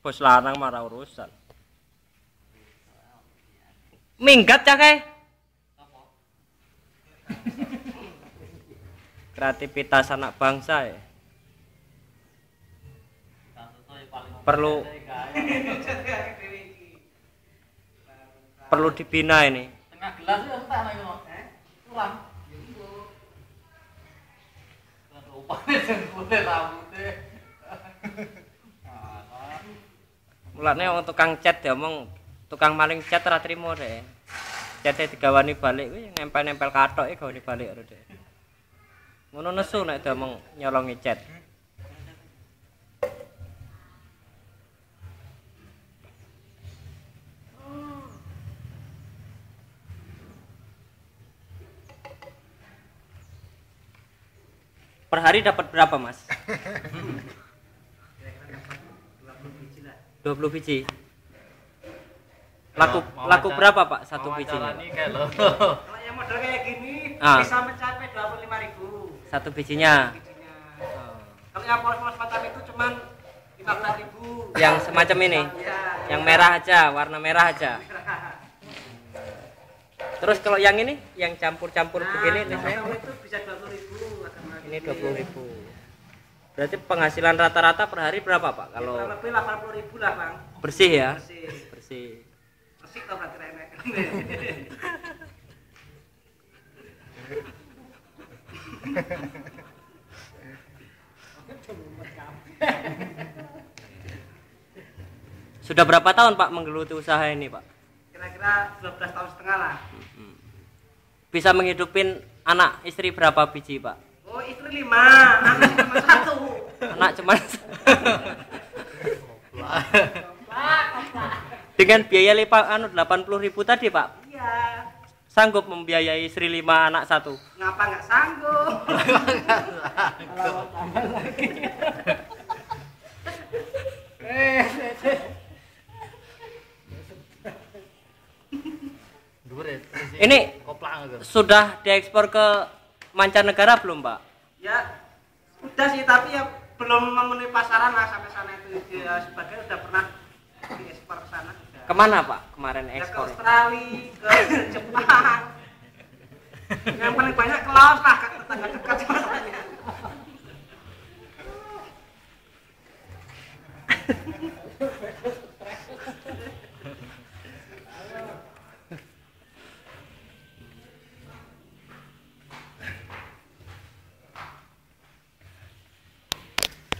bos lanang marah urusan minggat kae kreativitas anak bangsa ya perlu perlu dibina ini Tengah gelas ya entek ana ngono. Kurang. Jengkule rambute. Mulane wong tukang cat ya omong tukang maling cat ora trimo deh. Cate digawani balik kuwi nempel-nempel kathok e gawani balik karo dek ngono nesu nek diomong nyolongi cat. Per hari dapat berapa, Mas? 20 biji. Laku Mau laku acara- berapa, Pak? Satu lo. Kalau yang model kayak gini Ah. bisa mencapai 25.000 Satu bijinya. bijinya. Kalau yang polos-polos macam itu cuman 15.000. Yang semacam ini. Iya. Yang merah aja, warna merah aja. Terus kalau yang ini, yang campur-campur Nah, begini model itu bisa 20.000 akan lagi. ini 20.000. Berarti penghasilan rata-rata per hari berapa, Pak? Kalau Kalau lebih 80.000 lah, Bang. bersih ya? Bersih. Bersih. Bersih tau berarti. Sudah berapa tahun, Pak, menggeluti usaha ini, Pak? Kira-kira 12 tahun setengah lah. Bisa menghidupin anak istri berapa biji, Pak? Oh, istri lima, anak cuma satu. Anak cuma Dengan biaya lipat anu 80.000 ribu tadi, Pak. Iya. Sanggup membiayai istri lima anak satu. Ngapa nggak sanggup? Ini sudah diekspor ke mancanegara belum, Pak? ya, udah sih, tapi ya belum memenuhi pasaran lah sampai sana itu. Ya, sebagian udah pernah diekspor ke sana. Udah. Ke mana, Pak? Kemarin Ya, ke ekspor. Australia, ke Jepang. Yang paling banyak ke Laos lah, ke tetangga dekat saya.